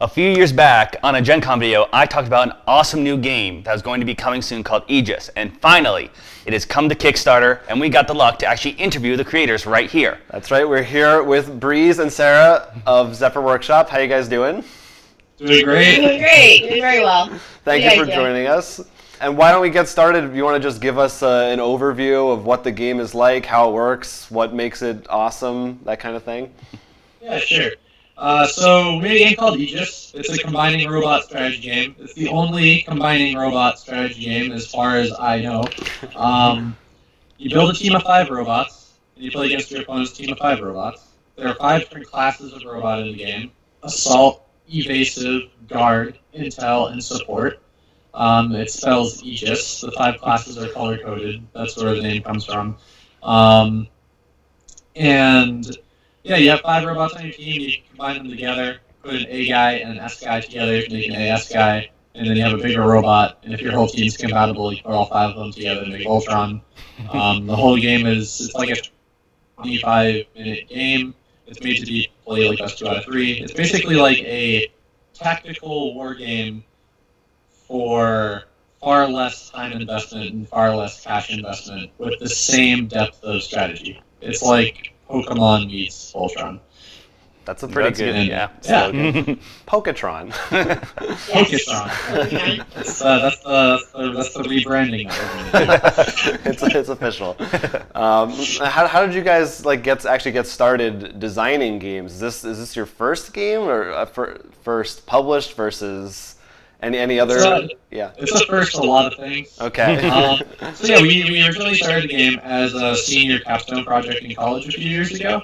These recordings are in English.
A few years back on a Gen Con video, I talked about an awesome new game that was going to be coming soon called Aegis. And finally, it has come to Kickstarter, and we got the luck to actually interview the creators right here. That's right. We're here with Breeze and Sarah of Zephyr Workshop. How you guys doing? Doing great. Doing great. Doing very well. Thank What you for guys joining us. And why don't we get started? You want to just give us uh, an overview of what the game is like, how it works, what makes it awesome, that kind of thing? Yeah, sure. Uh, so we made a game called Aegis. It's a combining robot strategy game. It's the only combining robot strategy game, as far as I know. Um, you build a team of five robots, and you play against your opponent's team of five robots. There are five different classes of robot in the game: assault, evasive, guard, intel, and support. Um, it spells Aegis. The five classes are color coded. That's where the name comes from. Um, and yeah, you have five robots on your team. You combine them together, put an A guy and an S guy together to make an AS guy, and then you have a bigger robot. And if your whole team's compatible, you put all five of them together and make Voltron. Um, the whole game is it's like a 25 minute game. It's made to be played like best two out of three. It's basically like a tactical war game for far less time investment and far less cash investment with the same depth of strategy. It's like Pokemon meets Voltron. That's a pretty That's good, good, yeah. Yeah. slogan. Poketron. Yes. Pokestron. That's, uh, that's, the, that's, the, that's the rebranding. that we're gonna do. it's, it's official. Um, how, how did you guys like get actually get started designing games? Is this is this your first game or uh, fir- first published versus any any other? It's, yeah. It's the first of a lot of things. Okay. Um, so yeah, we, we originally started the game as a senior capstone project in college a few years ago,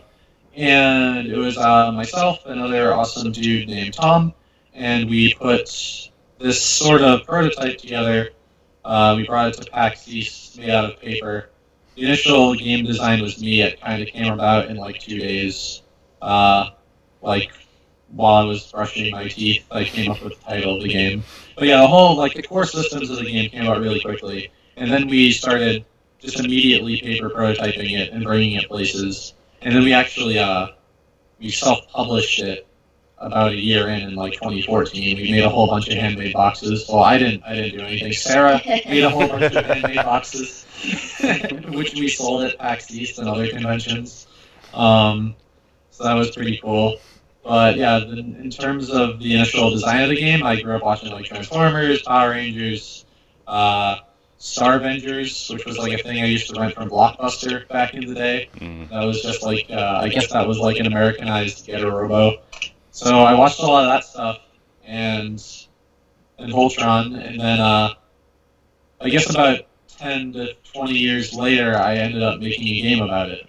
and it was uh, myself, and another awesome dude named Tom, and we put this sort of prototype together. Uh, we brought it to PAX East, made out of paper. The initial game design was me. It kind of came about in like two days. Uh, like while I was brushing my teeth, I came up with the title of the game. But yeah, the whole like the core systems of the game came out really quickly, and then we started just immediately paper prototyping it and bringing it places, and then we actually uh, we self-published it about a year in in like 2014. We made a whole bunch of handmade boxes. Well, I didn't I didn't do anything. Sarah made a whole bunch of handmade boxes, which we sold at PAX East and other conventions. Um, so that was pretty cool. But yeah, in, in terms of the initial design of the game, I grew up watching like Transformers, Power Rangers, uh, Starvengers, which was like a thing I used to rent from Blockbuster back in the day. Mm. That was just like uh, I guess that was like an Americanized Getter Robo. So I watched a lot of that stuff and and Voltron, and then uh, I guess about ten to twenty years later, I ended up making a game about it.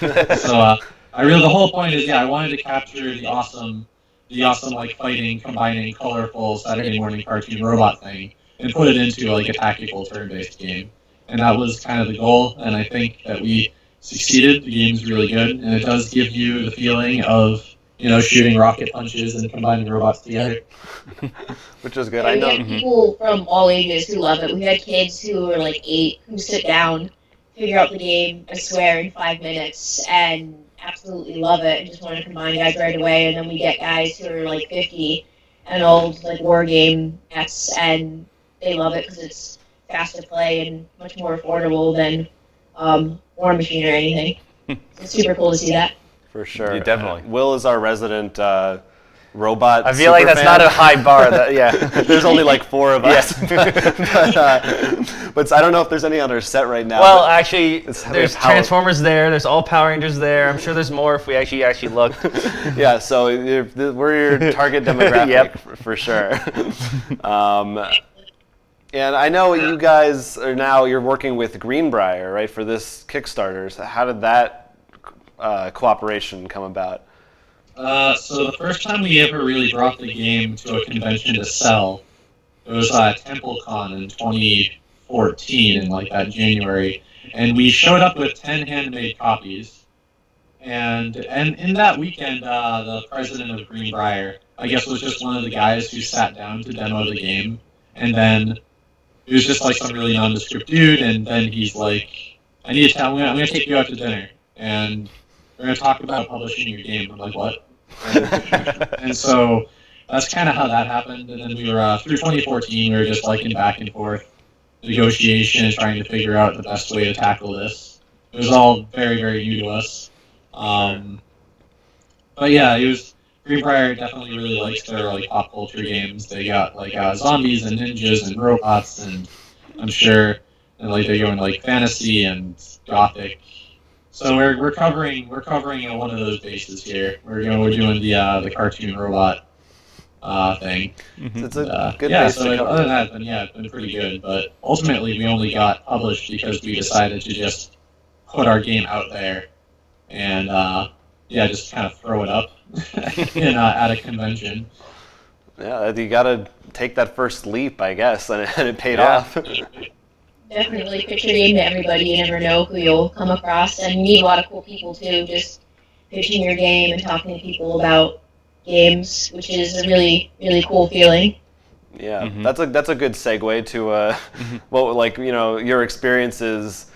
so uh, I really the whole point is yeah, I wanted to capture the awesome, the awesome like fighting, combining colorful Saturday morning cartoon robot thing, and put it into like a tactical turn-based game. And that was kind of the goal, and I think that we succeeded. The game's really good, and it does give you the feeling of you know shooting rocket punches and combining robots together. Which is good. And I we know. had mm-hmm. people from all ages who love it. We had kids who were like eight who sit down, figure out the game, I swear, in five minutes, and absolutely love it and just want to combine guys right away. And then we get guys who are like 50 and old, like war game X, and they love it because it's fast to play and much more affordable than um, Warmachine or anything. it's super cool to see that. For sure. Yeah, definitely. Will is our resident uh, robot. I feel like that's superfan. not a high bar. That, yeah. there's only like four of us. Yes. but, uh, but I don't know if there's any on our set right now. Well, actually, there's Transformers there. There's all Power Rangers there. I'm sure there's more if we actually actually looked. yeah, so you're, we're your target demographic Yep. for, for sure. um, and I know you guys are now you're working with Greenbrier, right, for this Kickstarter. So how did that uh, cooperation come about? Uh, so the first time we ever really brought the game to a convention to sell, it was uh, TempleCon in 2014, in like that January, and we showed up with 10 handmade copies. And and in that weekend, uh, the president of Greenbrier, I guess, was just one of the guys who sat down to demo the game, and then it was just like some really nondescript dude, and then he's like, "I need to tell. I'm gonna, I'm gonna take you out to dinner, and we're gonna talk about publishing your game." I'm like, "What?" and so that's kind of how that happened. And then we were uh, through 2014, we were just like in back and forth negotiation, trying to figure out the best way to tackle this. It was all very very new to us. Um, but yeah, it was Greenbrier definitely really likes their like pop culture games. They got like uh, zombies and ninjas and robots, and I'm sure and like they go in like fantasy and gothic. So we're, we're covering we're covering one of those bases here. We're you know, we're doing the uh, the cartoon robot uh, thing. It's a Uh, good yeah, base so to it- cover. other than that, then yeah, it's been pretty good. But ultimately, we only got published because we decided to just put our game out there and uh, yeah, just kind of throw it up in, uh, at a convention. Yeah, you got to take that first leap, I guess, and it, and it paid Yeah. off. Definitely pitch your game to everybody. You never know who you'll come across, and you meet a lot of cool people too. Just pitching your game and talking to people about games, which is a really really cool feeling. Yeah, Mhm. that's a that's a good segue to uh, what like you know your experiences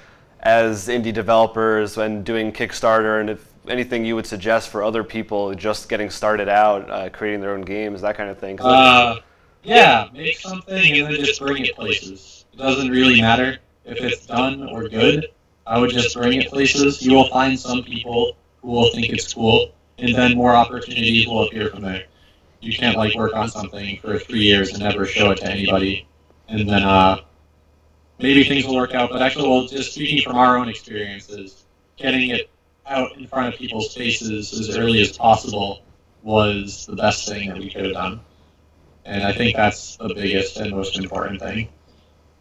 as indie developers when doing Kickstarter, and if anything you would suggest for other people just getting started out, uh, creating their own games, that kind of thing. Uh, yeah, make something and then just bring it places. It doesn't really matter if it's done or good. I would just bring it places. You will find some people who will think it's cool, and then more opportunities will appear from there. You can't like work on something for three years and never show it to anybody, and then uh, maybe things will work out. But actually, well, just speaking from our own experiences, getting it out in front of people's faces as early as possible was the best thing that we could have done. And I think that's the biggest and most important thing.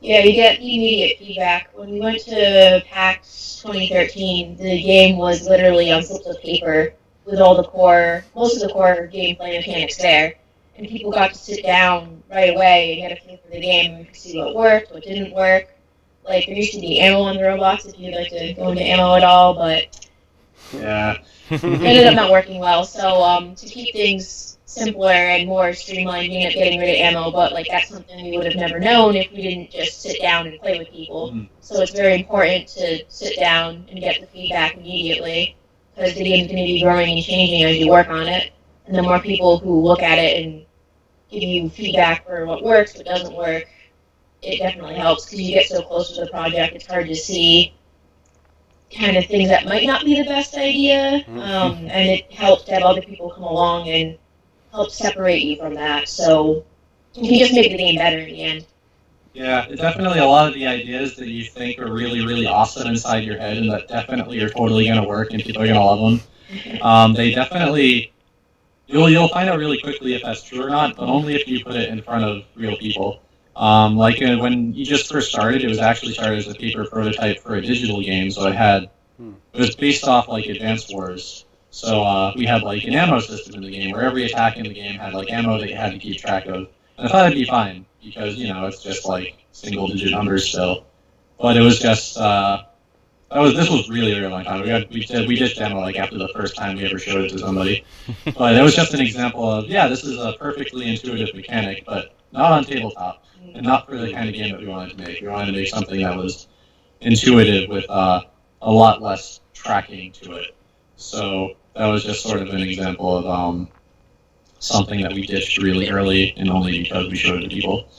Yeah, you get immediate feedback. When we went to PAX 2013, the game was literally on slips of paper with all the core, most of the core gameplay mechanics there. And people got to sit down right away and get a feel for the game and see what worked, what didn't work. Like, there used to be ammo on the robots if you'd like to go into ammo at all, but Yeah. it ended up not working well. So um, to keep things simpler and more streamlined, we ended up getting rid of ammo. But like that's something we would have never known if we didn't just sit down and play with people. Mm. So it's very important to sit down and get the feedback immediately because the going to be growing and changing as you work on it. And the more people who look at it and give you feedback for what works, what doesn't work, it definitely helps because you get so close to the project. It's hard to see kind of things that might not be the best idea, Mhm. um, and it helps to have other people come along and help separate you from that. So you can just make the game better in the end. Yeah, definitely a lot of the ideas that you think are really, really awesome inside your head and that definitely are totally going to work and people are going to love them. Um, they definitely, you'll, you'll find out really quickly if that's true or not, but only if you put it in front of real people. Um, like uh, when you just first started, it was actually started as a paper prototype for a digital game, so it had, Hmm. it was based off like Advance Wars. So uh, we had like an ammo system in the game where every attack in the game had like ammo that you had to keep track of. And I thought it'd be fine because you know it's just like single digit numbers still. But it was just uh, that was this was really a really long time. We had we did we did demo like after the first time we ever showed it to somebody. but it was just an example of yeah, this is a perfectly intuitive mechanic, but not on tabletop and not for the kind of game that we wanted to make. We wanted to make something that was intuitive with uh, a lot less tracking to it. So that was just sort of an example of um, something that we ditched really early and only because we showed it to people.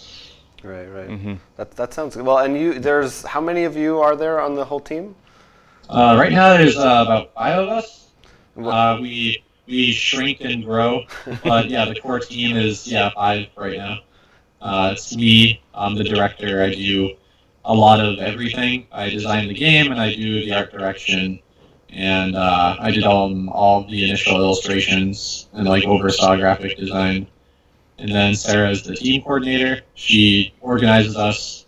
Right, right. hmm That that sounds good. Well, and you, there's how many of you are there on the whole team? Uh, right now, there's uh, about five of us. Uh, we we shrink and grow, but yeah, the core team is yeah five right now. Uh, it's me. I'm the director. I do a lot of everything. I design the game and I do the art direction, and uh, I did all all the initial illustrations and like oversaw graphic design. And then Sarah is the team coordinator. She organizes us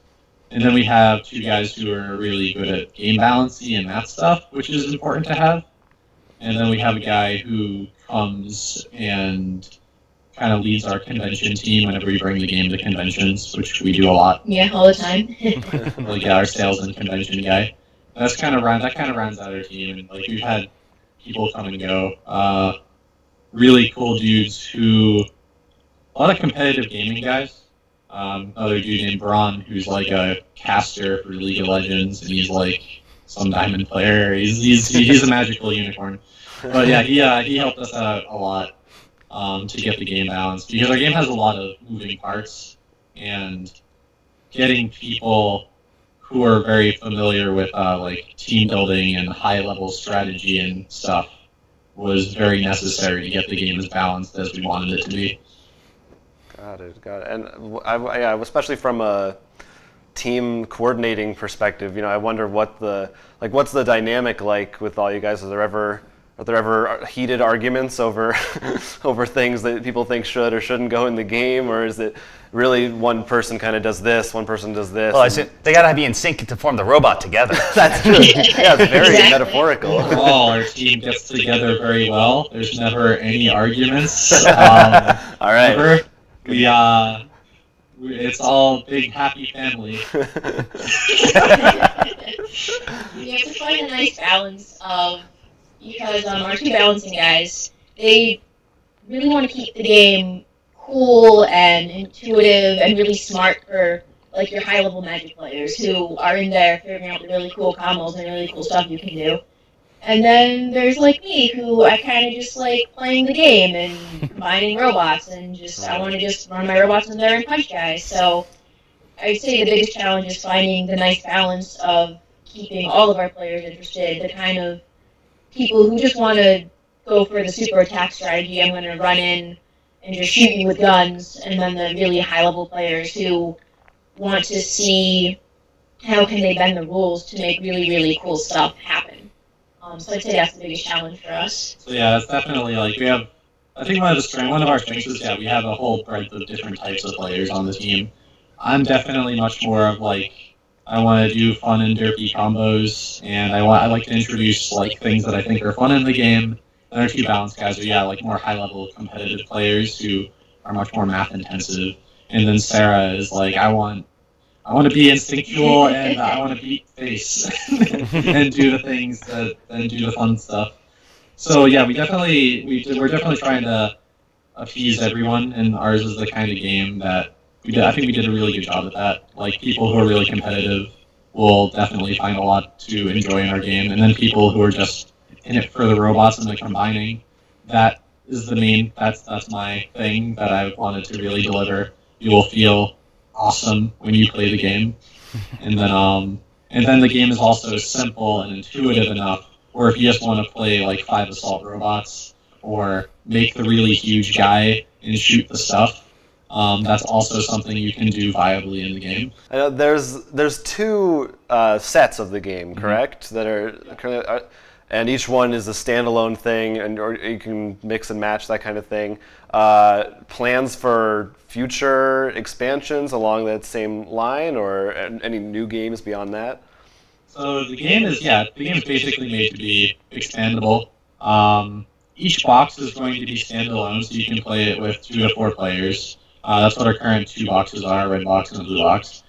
and then we have two guys who are really good at game balancing and that stuff, which is important to have. And then we have a guy who comes and kind of leads our convention team whenever we bring the game to conventions, which we do a lot. Yeah, all the time. Like our sales and convention guy. That's kind of round. That kind of rounds out our team. And like we've had people come and go. Uh, really cool dudes who, a lot of competitive gaming guys um, another dude named Braun, who's like a caster for League of Legends, and he's like some diamond player. He's he's, he's a magical unicorn. But yeah, he uh, he helped us out a lot. um, to get the game balanced because our game has a lot of moving parts and getting people who are very familiar with uh, like team building and high level strategy and stuff was very necessary to get the game as balanced as we wanted it to be. Got it, got it. And I, yeah, especially from a team coordinating perspective, you know, I wonder what the like what's the dynamic like with all you guys? Is there ever are there ever heated arguments over over things that people think should or shouldn't go in the game, or is it really one person kind of does this, one person does this? Well, I and- they gotta be in sync to form the robot together. That's true. yeah, it's very Exactly. metaphorical. Overall, our team gets together very well. There's never any arguments. Um, All right. ever. We uh, we- it's all big happy family. we have to find a nice balance of because um, our two balancing guys they really want to keep the game cool and intuitive and really smart for like your high level magic players who are in there figuring out the really cool combos and really cool stuff you can do. And then there's like me who I kind of just like playing the game and combining robots and just I want to just run my robots in there and punch guys. So I'd say the biggest challenge is finding the nice balance of keeping all of our players interested, the kind of people who just want to go for the super attack strategy. I'm going to run in and just shoot you with guns, and then the really high level players who want to see how can they bend the rules to make really really cool stuff happen. Um, so I'd say that's the biggest challenge for us. So yeah, it's definitely like we have. I think one of the strength, one of our strengths is yeah, we have a whole breadth of different types of players on the team. I'm definitely much more of like I want to do fun and derpy combos, and I want I like to introduce like things that I think are fun in the game. And our two balance guys are yeah, like more high level competitive players who are much more math intensive. And then Sarah is like I want I want to be instinctual and I want to beat face and do the things that and do the fun stuff. So yeah, we definitely we we're definitely trying to appease everyone, and ours is the kind of game that we did. I think we did a really good job at that. Like people who are really competitive will definitely find a lot to enjoy in our game, and then people who are just in it for the robots and the combining, that is the main. That's that's my thing that I wanted to really deliver. You will feel awesome when you play the game, and then um and then the game is also simple and intuitive enough or if you just want to play like five assault robots or make the really huge guy and shoot the stuff um, that's also something you can do viably in the game I know there's there's two uh, sets of the game, correct? That are, currently- are, and each one is a standalone thing, and or you can mix and match that kind of thing. Uh, plans for future expansions along that same line, or any new games beyond that? so the game is yeah the game is basically made to be expandable um, each box is going to be standalone so you can play it with two to four players uh, that's what our current two boxes are red box and blue box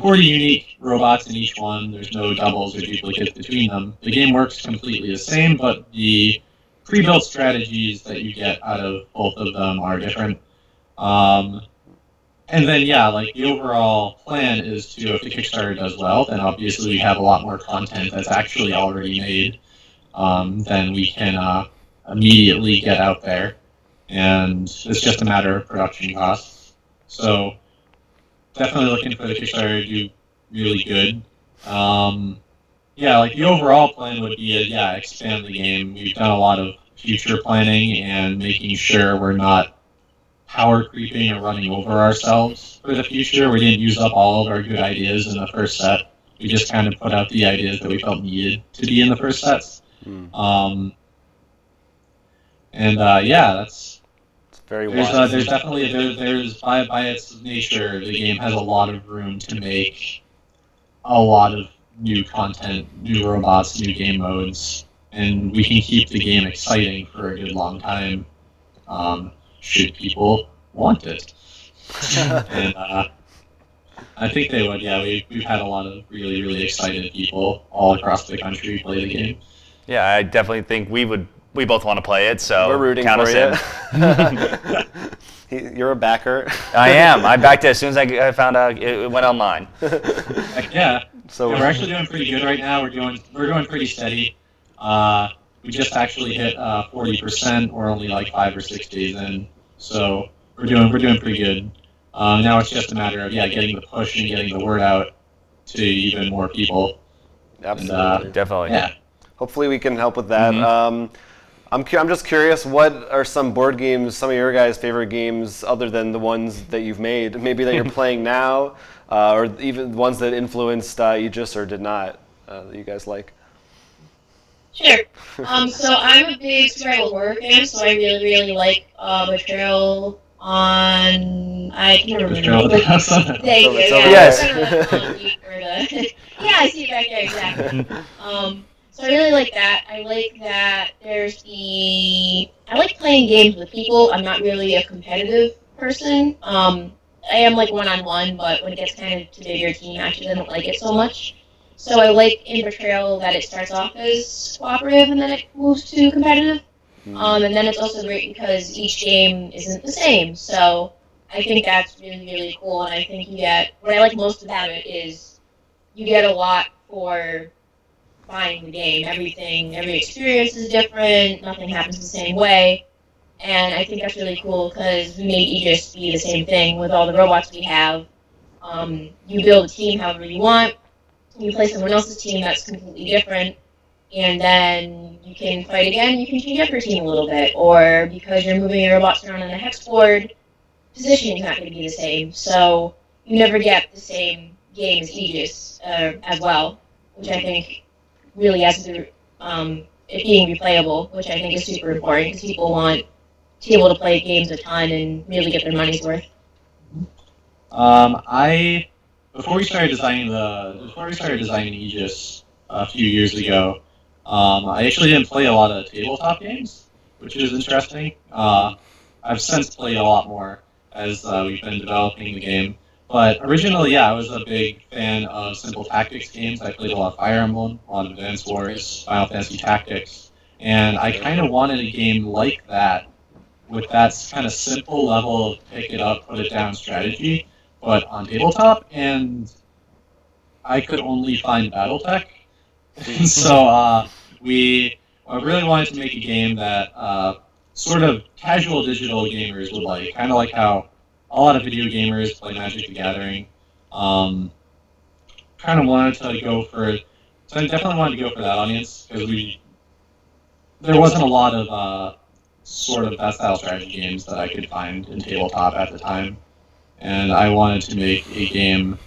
40 unique robots in each one. There's no doubles or duplicates between them. The game works completely the same, but the pre-built strategies that you get out of both of them are different. Um, and then, yeah, like the overall plan is to, if the Kickstarter does well, then obviously we have a lot more content that's actually already made. Um, then we can uh, immediately get out there, and it's just a matter of production costs. So definitely looking for the Kickstarter to do really good. Um, yeah, like the overall plan would be, uh, yeah, expand the game. We've done a lot of future planning and making sure we're not power creeping and running over ourselves for the future. We didn't use up all of our good ideas in the first set. We just kind of put out the ideas that we felt needed to be in the first sets. Hmm. Um, and uh, yeah, that's very there's, uh, there's definitely there, there's by by its nature, the game has a lot of room to make a lot of new content, new robots, new game modes, and we can keep the game exciting for a good long time. Um, should people want it? and uh, I think they would. Yeah, we we've had a lot of really really excited people all across the country play the game. Yeah, I definitely think we would. We both want to play it, so We're rooting count for us you. in. You're a backer. I am. I backed it as soon as I, I found out it, it went online. Yeah. So Yeah, we're actually doing pretty good right now. We're doing we're doing pretty steady. Uh, we just actually hit uh, 40%. We're only like five or six days in, so we're doing we're doing pretty good. Um, now it's just a matter of yeah, getting the push and getting the word out to even more people. Absolutely. uh, Definitely. Yeah. Hopefully, we can help with that. Mhm. Um, I'm, cu- I'm just curious, what are some board games, some of your guys' favorite games, other than the ones that you've made, maybe that you're playing now, uh, or even ones that influenced uh, Aegis or did not, uh, that you guys like? Sure. Um, so I'm a big survival horror fan, so I really, really like uh, Betrayal on. I can't remember. Betrayal of the House. Thank you. It's Yeah, Yes. I don't know if I'm deep or the- yeah, I see it back there exactly. Um, so I really like that. I like that there's the. I like playing games with people. I'm not really a competitive person. Um, I am like one on one, but when it gets kind of to bigger team matches, I don't like it so much. So I like in Betrayal that it starts off as cooperative and then it moves to competitive. Um, and then it's also great because each game isn't the same. So I think that's really, really cool. And I think you get what I like most about it is you get a lot for buying the game. Everything, every experience is different. Nothing happens the same way. And I think that's really cool because we made Aegis be the same thing with all the robots we have. Um, you build a team however you want. You play someone else's team that's completely different, and then you can fight again. You can change up your team a little bit, or because you're moving your robots around on the hex board, positioning's not going to be the same. So you never get the same game as Aegis uh, as well, which I think really to um, it being replayable, which I think is super important because people want to be able to play games a ton and really get their money's worth. Um, I before we started designing the before we started designing Aegis a few years ago, um, I actually didn't play a lot of tabletop games, which is interesting. Uh, I've since played a lot more as uh, we've been developing the game. But originally, yeah, I was a big fan of simple tactics games. I played a lot of Fire Emblem, a lot of Advance Wars, Final Fantasy Tactics, and I kind of wanted a game like that, with that kind of simple level of pick it up, put it down strategy, but on tabletop, and I could only find BattleTech. so uh, we I really wanted to make a game that uh, sort of casual digital gamers would like, kind of like how a lot of video gamers play Magic the Gathering. Um, kind of wanted to go for, so I definitely wanted to go for that audience because we there wasn't a lot of uh, sort of that style strategy games that I could find in tabletop at the time, and I wanted to make a game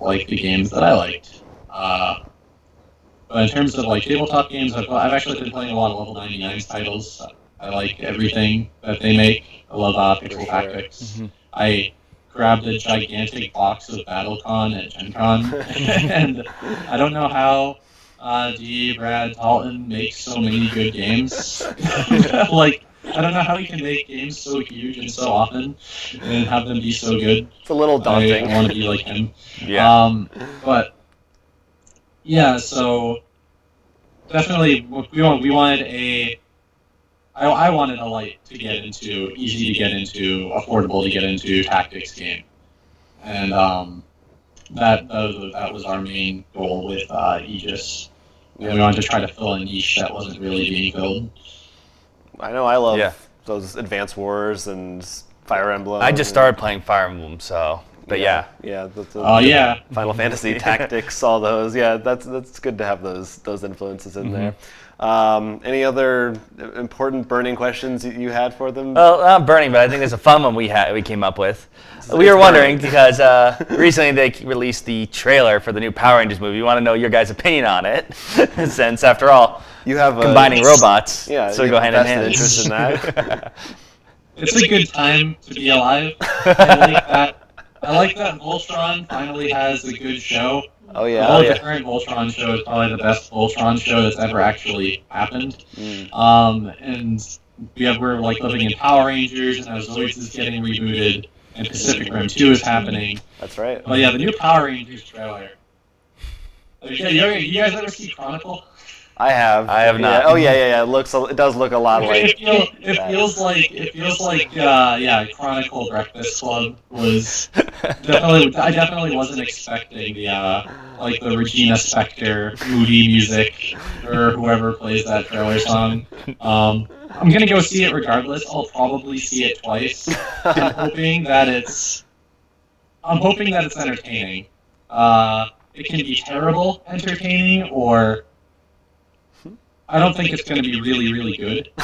like the games that I liked. Uh, but in terms of like tabletop games, I've, I've actually been playing a lot of level 99's titles. I like everything that they make. I love uh, Pixel. Tactics. Mhm. I grabbed a gigantic box of BattleCon at Gen Con, and I don't know how uh, D. Brad Talton makes so many good games. like, I don't know how he can make games so huge and so often and have them be so good. It's a little daunting. I, daunting. want to be like him. Yeah. Um, but yeah, so definitely we want we wanted a. I, I wanted a light to get into, easy to get into, affordable to get into tactics game, and um, that that was, that was our main goal with uh, Aegis. And we wanted to try to fill a niche that wasn't really being filled. I know I love Yeah. those Advance Wars and Fire Emblem. I just started playing Fire Emblem, so. But yeah. Yeah. the- the- Oh yeah, Final Fantasy Tactics, all those. Yeah, that's that's good to have those those influences in Mm-hmm. there. Um, any other important burning questions you- you had for them? Well, not burning, but I think there's a fun one we had we came up with. It's- We it's were wondering burning. because uh, recently they released the trailer for the new Power Rangers movie. We want to know your guys' opinion on it, since after all, you have a, combining robots, Yeah, so you go have hand a in hand. interest in that. it's a good time to be alive. I like that. I like that Voltron finally has a good show. Oh the yeah, whole oh yeah. current Voltron show is probably the best Voltron show that's ever actually happened. Mm. Um, and we have, we're like living in Power Rangers, and as Zoids is getting rebooted, and Pacific Rim 2 is happening. That's right. But yeah, the new Power Rangers trailer. You guys, you you guys ever see Chronicle? I have. I have Yeah, not. Oh yeah, yeah, yeah. It looks. It does look a lot it, like. feel, it feels like it feels like uh, yeah, Chronicle Breakfast Club was definitely, I definitely wasn't expecting the uh, like the Regina Spektor moody music or whoever plays that trailer song. Um, I'm gonna go see it regardless. I'll probably see it twice. I'm hoping that it's. I'm hoping that it's entertaining. Uh, it can be terrible entertaining, or I don't think it's going to be really, really good.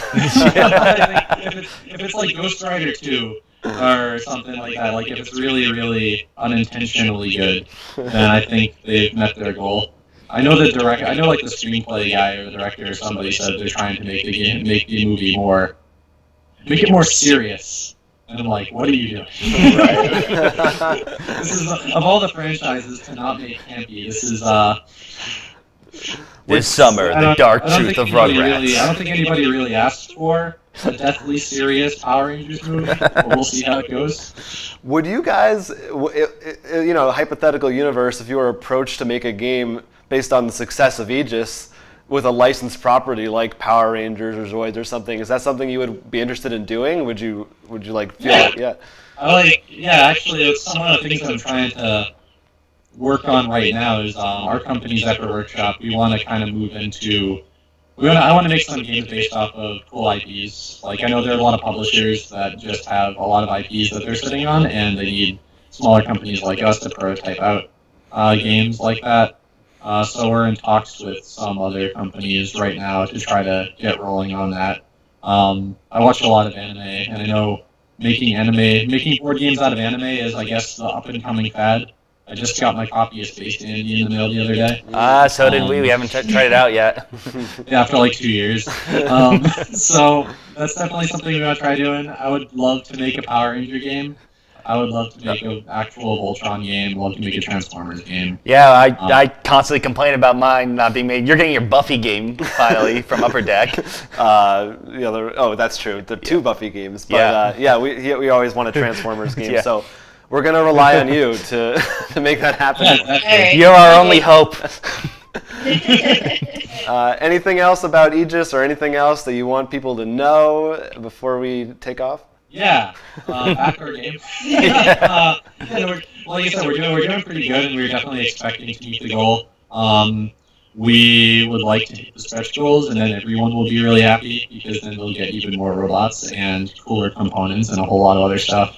If, it's, if it's like Ghost Rider 2 or something like that, like if it's really, really unintentionally good, then I think they've met their goal. I know the director, I know like the screenplay guy or the director or somebody said they're trying to make the game, make the movie more, make it more serious. And I'm like, what are you doing? this is of all the franchises to not make campy. This is uh. This summer, I the don't- dark I don't truth think of anybody Rugrats. Really, I don't think anybody really asked for a deathly serious Power Rangers movie. We'll see how it goes. Would you guys, w- i- i- you know, hypothetical universe, if you were approached to make a game based on the success of Aegis with a licensed property like Power Rangers or Zoids or something, is that something you would be interested in doing? Would you, would you like feel Yeah. like, yeah? I like, yeah, actually, it's some of the things I'm trying to work on right now. Is um, our company Zephyr Workshop. We want to kind of move into. Want. I want to make some games based off of cool IPs. Like I know there are a lot of publishers that just have a lot of IPs that they're sitting on, and they need smaller companies like us to prototype out uh, games like that. Uh, so we're in talks with some other companies right now to try to get rolling on that. Um, I watch a lot of anime, and I know making anime, making board games out of anime is, I guess, the up and coming fad. I just got my copy of Space Dandy in the mail the other day. Ah, so did we. Um, We haven't t- tried it out yet. Yeah, after like two years. Um, so that's definitely something we want to try doing. I would love to make a Power Ranger game. I would love to make an actual Voltron game. Love to make a Transformers game. Yeah, I, Um, I constantly complain about mine not being made. You're getting your Buffy game finally from Upper Deck. Uh, the other, oh, that's true. The two Buffy games, but Yeah. uh, yeah, we we always want a Transformers game, Yeah. so we're gonna rely on you to to make that happen. Yeah, that's You're our only hope. Uh, anything else about Aegis or anything else that you want people to know before we take off? Yeah, uh, back our game. uh, yeah, we're, like I said, we're doing we're doing pretty good, and we're definitely expecting to meet the goal. Um, we would like to hit the stretch goals, and then everyone will be really happy because then they'll get even more robots and cooler components and a whole lot of other stuff.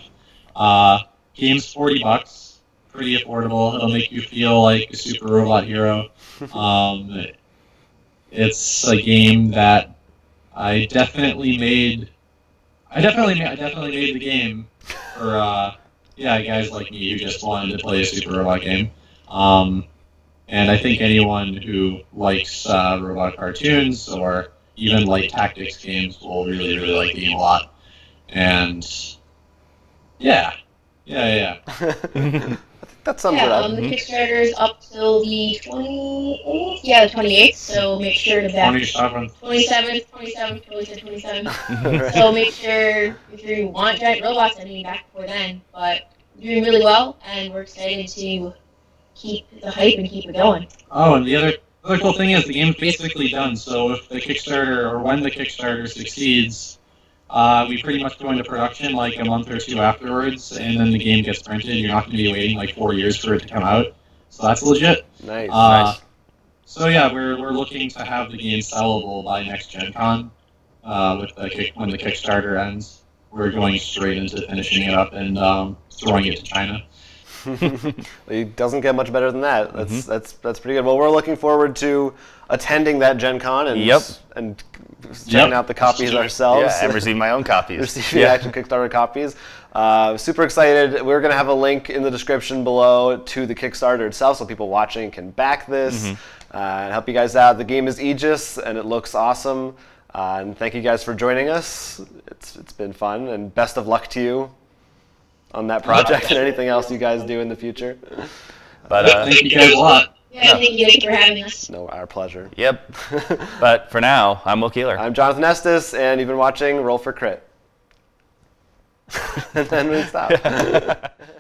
Uh, game's forty bucks, pretty affordable. It'll make you feel like a super robot hero. Um, it's a game that I definitely made. I definitely, I definitely made the game for uh, yeah, guys like me who just wanted to play a super robot game. Um, and I think anyone who likes uh, robot cartoons or even light tactics games will really, really like the game a lot. And yeah, yeah, yeah. that sums it yeah, um, the Kickstarter is up till the 28th. Yeah, the 28th. So make sure to back 27. 27th, 27th, totally said 27th. so make sure if you want giant robots, I mean back before then. But doing really well, and we're excited to keep the hype and keep it going. Oh, and the other other cool thing is the game's basically done. So if the Kickstarter or when the Kickstarter succeeds, uh, we pretty much go into production like a month or two afterwards, and then the game gets printed. You're not going to be waiting like four years for it to come out. So that's legit. nice. Uh, Nice. So yeah, we're, we're looking to have the game sellable by next Gen Con. Uh, with the kick, when the Kickstarter ends, we're going straight into finishing it up and um, throwing it to China. it doesn't get much better than that. That's Mm-hmm. that's that's pretty good. Well, we're looking forward to attending that Gen Con and Yep. and checking Yep. out the copies ourselves. Yeah, and receive my own copies. receiving Yeah. Action Kickstarter copies. Uh, super excited. We're going to have a link in the description below to the Kickstarter itself so people watching can back this Mm-hmm. uh, and help you guys out. The game is Aegis and it looks awesome. Uh, and thank you guys for joining us. It's, it's been fun and best of luck to you on that project and anything else you guys do in the future. But uh, Thank you guys a lot. Yeah, thank you guys for having us. No, our pleasure. yep. But for now, I'm Will Keeler. I'm Jonathan Estes and you've been watching Roll for Crit. and then we stop.